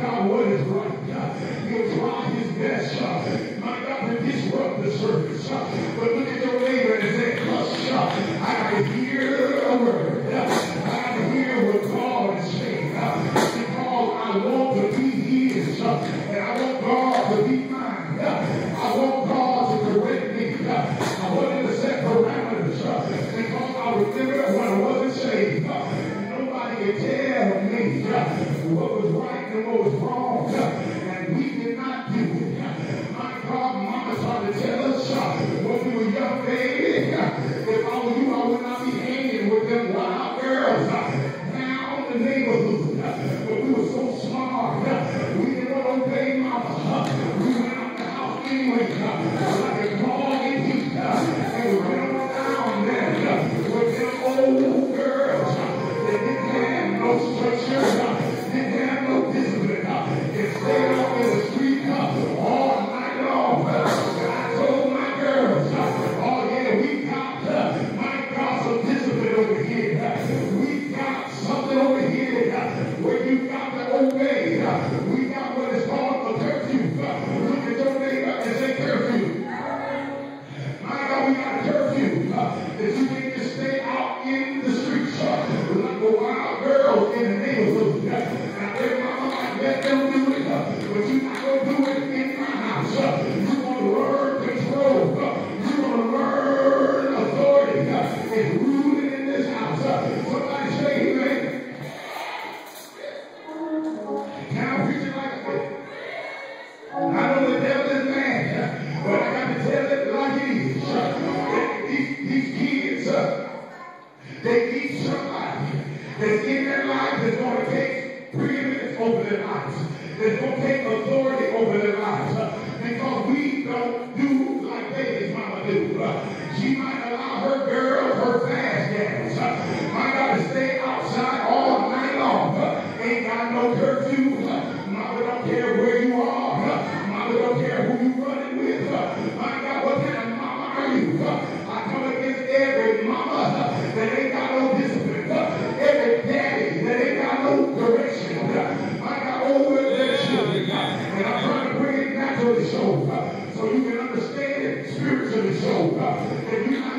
God, what is right. He'll try his best, my God, to disrupt the service. But look at your neighbor and say, hush, I hear a word. I hear what God is saying. Because I want to be his, and I want God to be mine. I want God to correct me. I want him to set parameters because I remember when I wasn't saved. Nobody could tell me what was right what was wrong. And we did not do it. My God, Mama started to tell us uh, when we were young baby, their lives. That's going to take authority over their lives. uh, because we don't do like baby's mama do. Uh, she might allow her girl, her fast gals, uh, might got to stay outside all night long. Uh, ain't got no curfew. Uh, mama don't care where you are. Uh, mama don't care who you running with. My God, what kind of mama are you? I come against every mama that ain't got no discipline. Every daddy that ain't got no direction. So, you can understand it spiritually so. Uh, not